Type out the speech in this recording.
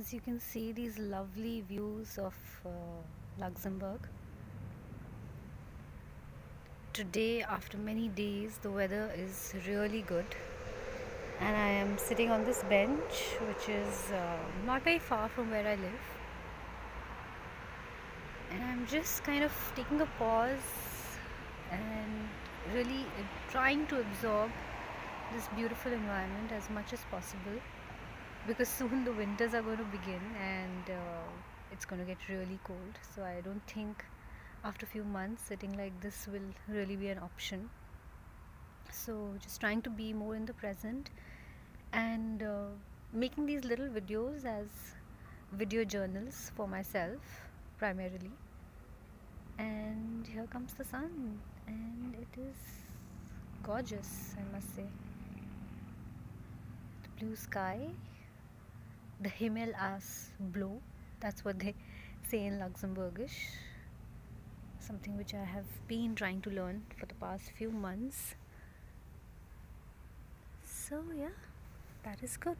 as you can see these lovely views of uh, Luxembourg. Today after many days the weather is really good. And I am sitting on this bench which is uh, not very far from where I live. And I'm just kind of taking a pause and really trying to absorb this beautiful environment as much as possible because soon the winters are going to begin and uh, it's going to get really cold. So i don't think after a few months sitting like this will really be an option. So just trying to be more in the present and uh, making these little videos as video journals for myself primarily. And here comes the sun and it is gorgeous i must say. The blue sky the Himmel as blue. That's what they say in Luxembourgish. Something which I have been trying to learn for the past few months. So, yeah, that is good.